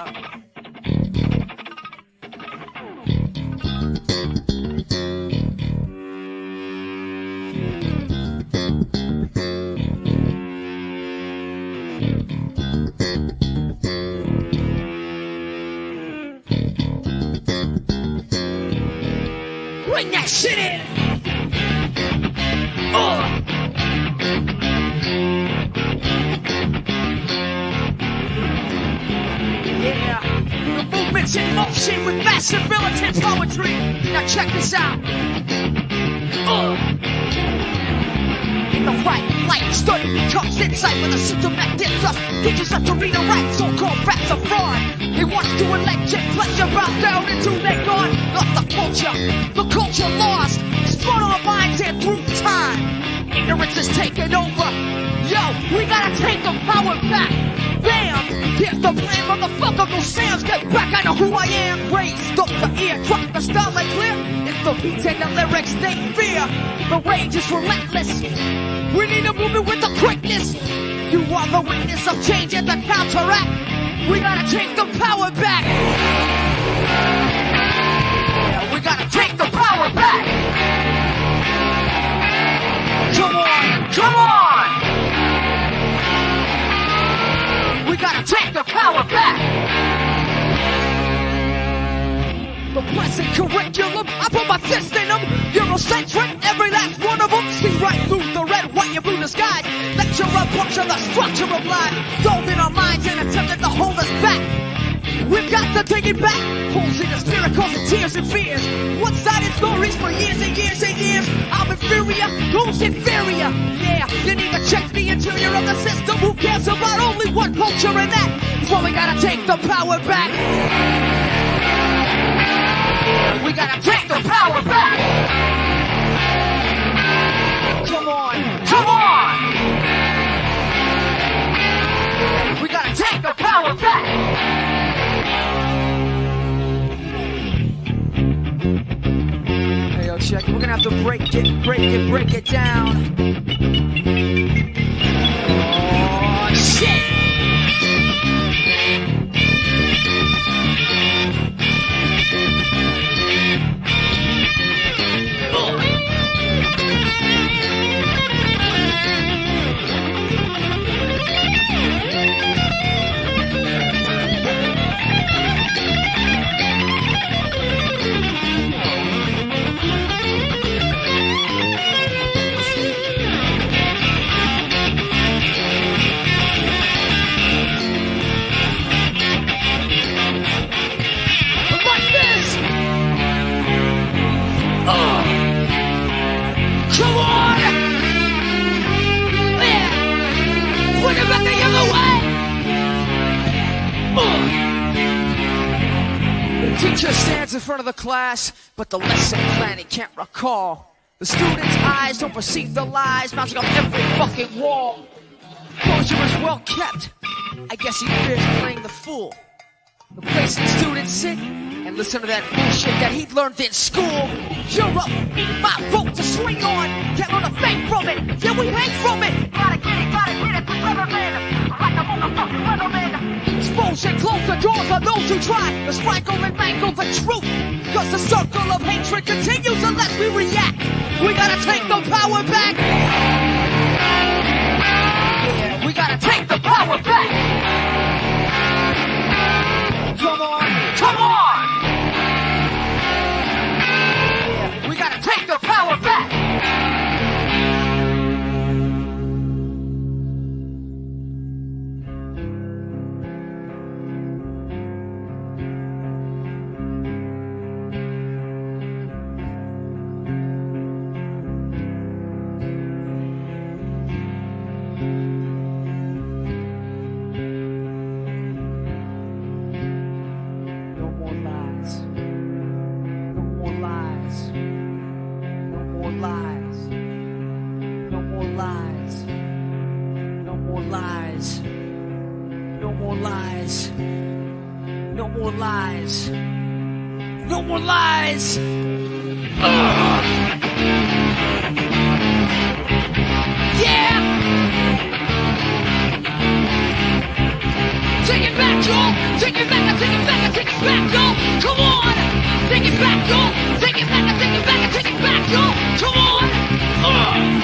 Bring that shit in! The in motion with massive militant poetry. Now check this out. Uh. In the right light, study becomes insight with a system that dips us. Teaches to write, so-called facts are fraud. They want to electric pleasure out down into their God. Not the culture, the culture lost. Spun our minds and through time. Ignorance is taking over. Yo, we gotta take the power back. Bam! Here's the plan, motherfucker. No sounds, get back. I know who I am. Raised up the ear, drop the style like clear. It's the beats and the lyrics they fear. The rage is relentless. We need a movement with the quickness. You are the witness of change and the counteract. We gotta take the power back. Present curriculum, I put my fist in them. Eurocentric, every last one of them. See right through the red, white, and blue disguise. Lecture up, puncture the structure of life. Dulled in our minds and attempted to hold us back. We've got to take it back. Holes in the spirit causing tears and fears. One-sided stories for years and years and years. I'm inferior, who's inferior? Yeah, you need to check the interior of the system. Who cares about only one culture and that? Well, we gotta take the power back. Check. We're gonna have to break it, break it, break it down. Teacher stands in front of the class, but the lesson plan he can't recall. The student's eyes don't perceive the lies mounting up every fucking wall. Closure is well kept. I guess he fears playing the fool. The place the students sit and listen to that bullshit that he learned in school. Need my rope to swing on. Can't learn a thing from it. Yeah, we hang from it, And close the doors on those who try to strangle and mangle the truth. Cause the circle of hatred continues unless we react. We gotta take the power back. lies. No more lies. No more lies. No more lies. Ugh! Yeah. Take it back, y'all. Take it back. I take it back. I take it back, y'all. Come on. Take it back, y'all. Take it back. I take it back. I take it back, y'all. Come on. Ugh.